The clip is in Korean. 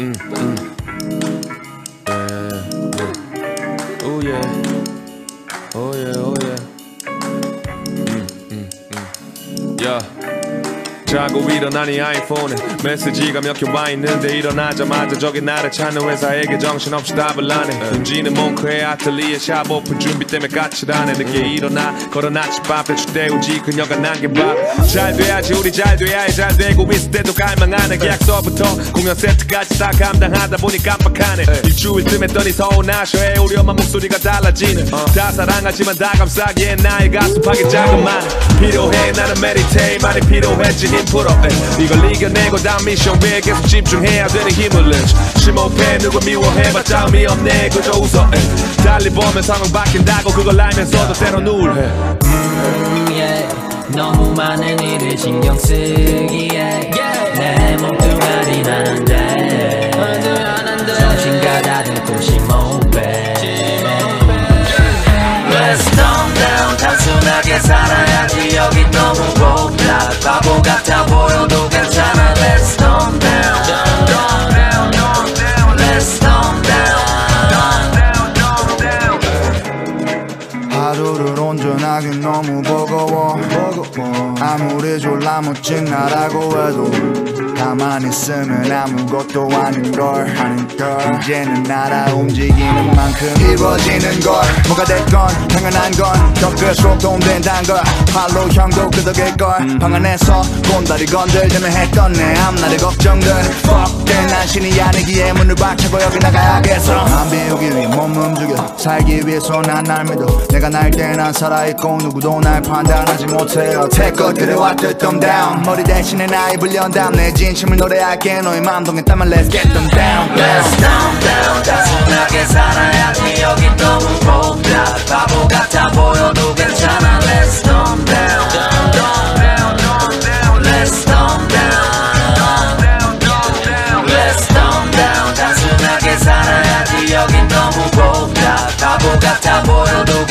음, 음. 자고 일어나니 아이폰에 메시지가 몇 개 와 있는데 일어나자마자 저기 나를 찾는 회사에게 정신없이 답을 하네. 은지는 몽크의 아틀리에 샵 오픈 준비 때문에 까칠하네. 늦게 일어나 걸어 아침밥 대충 때우지 그녀가 남겨밥. 돼야지 우리 잘 돼야 잘 되고 있을 때도 갈망하네. 계약서부터 공연 세트까지 다 감당하다 보니 깜빡하네. 일주일 쯤 했더니 서운하셔 해 우리 엄마 목소리가 달라지는 다 사랑하지만 다 감싸기엔 나의 가슴팍이 자그만 필요해. 나는 메디테이 많이 필요했지. 힘 풀어 에. 이걸 이겨내고 다음 미션 위에 계속 집중해야 되는 힘을 내. 심호흡해. 누구 미워해봤자 의미 없네. 그저 웃어 에. 달리 보면 상황 바뀐다고 그걸 알면서도 때론 우울해. 음, yeah. 너무 많은 일을 신경 쓰기에 내 몸뚱아리 나는데 Let's calm down. 단순하게 살아 하루를 온전하긴 너무 버거워. 아무리 졸라 멋진 나라고 해도 가만히 있으면 아무것도 아닌 걸 이제는 나라 움직이는 만큼 이루어지는 걸. 뭐가 됐건 당연한 건 겪을수록 도움된다는 걸. 팔로 형도 끄덕일 걸방 안에서 꼰다리 건들려면 했던 내 앞날의 걱정들. Fuck that 난 신이 아니기에 문을 박차고 여기 나가야겠어. 안 비우기 위해 몸 움직여. 살기 위해서 난날 믿어. 내가 날때 난 살아있고 누구도 날 판단하지 못해요. Take 것들을 왔듯 dumb down. 머리 대신에 나의 불련담. 내 진심을 노래할게 너의 맘 동했다면 Let's get them down. Let's calm down. 단순하게 살아야지. 여기 너무 좁다. 바보 같아 보여도 괜찮아. Let's calm down. Let's calm down. Let's calm down. 단순하게 살아야지. 여기 너무 좁다. 바보 같아 보여도